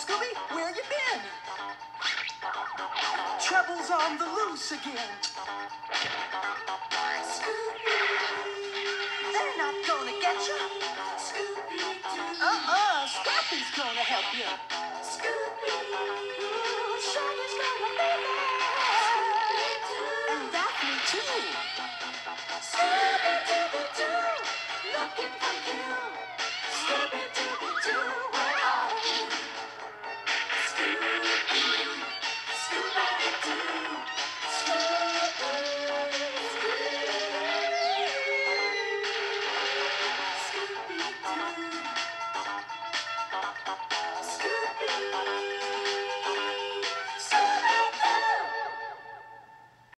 Scooby, where you been? Trouble's on the loose again. Scooby, they're not gonna get you. Scooby, uh-uh, Scrappy's gonna help you. Scooby, Shaggy's gonna be there. And Daphne too.